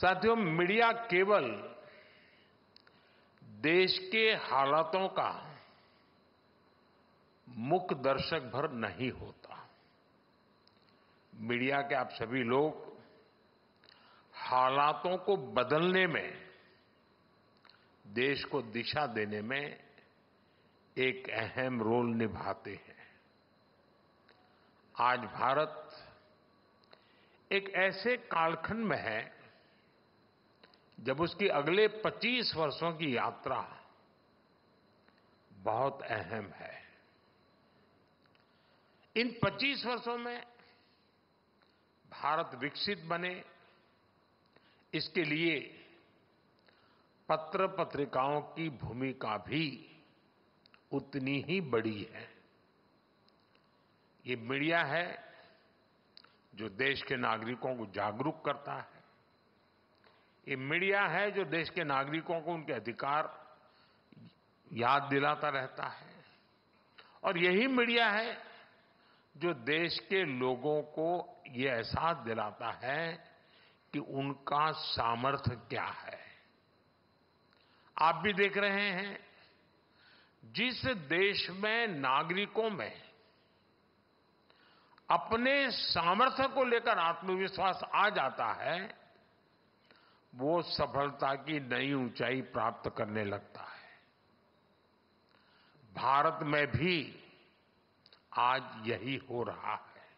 साथियों, मीडिया केवल देश के हालातों का मुख्य दर्शक भर नहीं होता। मीडिया के आप सभी लोग हालातों को बदलने में, देश को दिशा देने में एक अहम रोल निभाते हैं। आज भारत एक ऐसे कालखंड में है जब उसकी अगले 25 वर्षों की यात्रा बहुत अहम है। इन 25 वर्षों में भारत विकसित बने। इसके लिए पत्र पत्रिकाओं की भूमिका भी उतनी ही बड़ी है। ये मीडिया है जो देश के नागरिकों को जागरूक करता है। ये मीडिया है जो देश के नागरिकों को उनके अधिकार याद दिलाता रहता है। और यही मीडिया है जो देश के लोगों को ये एहसास दिलाता है कि उनका सामर्थ्य क्या है। आप भी देख रहे हैं, जिस देश में नागरिकों में अपने सामर्थ्य को लेकर आत्मविश्वास आ जाता है वो सफलता की नई ऊंचाई प्राप्त करने लगता है। भारत में भी आज यही हो रहा है।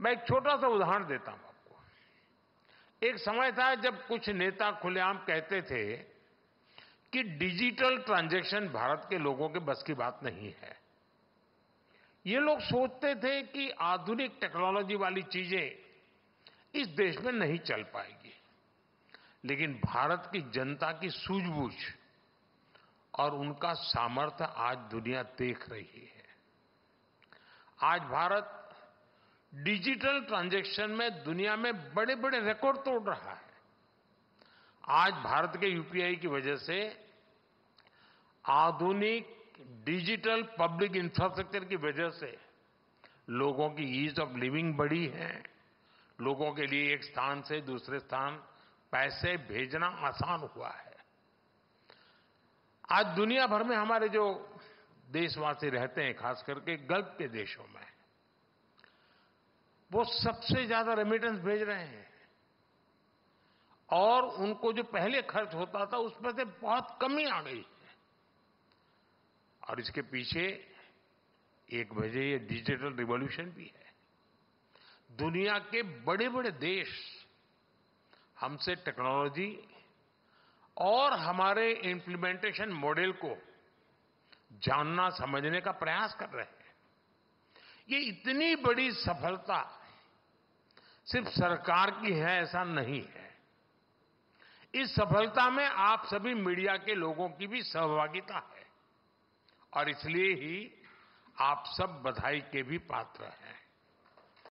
मैं एक छोटा सा उदाहरण देता हूँ आपको। एक समय था जब कुछ नेता खुलेआम कहते थे कि डिजिटल ट्रांजैक्शन भारत के लोगों के बस की बात नहीं है। ये लोग सोचते थे कि आधुनिक टेक्नोलॉजी वाली चीज़ें इस देश में नहीं चल पाएगी। लेकिन भारत की जनता की सूझबूझ और उनका सामर्थ्य आज दुनिया देख रही है। आज भारत डिजिटल ट्रांजैक्शन में दुनिया में बड़े बड़े रिकॉर्ड तोड़ रहा है। आज भारत के यूपीआई की वजह से आधुनिक डिजिटल पब्लिक इंफ्रास्ट्रक्चर की वजह से लोगों की ईज ऑफ़ लिविंग बढ़ी है। लोगों के लिए एक स्थान से दूसरे स्थान, पैसे भेजना आसान हुआ है। आज दुनिया भर में हमारे जो देशवासी रहते हैं, खास करके गल्फ के देशों में, वो सबसे ज़्यादा रेमिटेंस भेज रहे हैं। और उनको जो पहले खर्च होता था, उसमें से बहुत कमी आ गई है। और इसके पीछे एक वजह, ये डिजिटल रिवॉल्यूशन भी है। दुनिया के बड़े बड़े देश हमसे टेक्नोलॉजी और हमारे इम्प्लीमेंटेशन मॉडल को जानना, समझने का प्रयास कर रहे हैं। ये इतनी बड़ी सफलता सिर्फ़ सरकार की है, ऐसा नहीं है। इस सफलता में आप सभी मीडिया के लोगों की भी सहभागिता है और इसलिए ही आप सब बधाई के भी पात्र हैं।